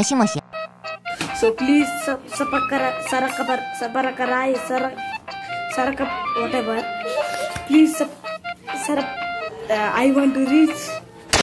もしもし So please sub sabakara sarakabar sabarakarai sarak sarakap whatever. Please sub sarap. Uh, I want to reach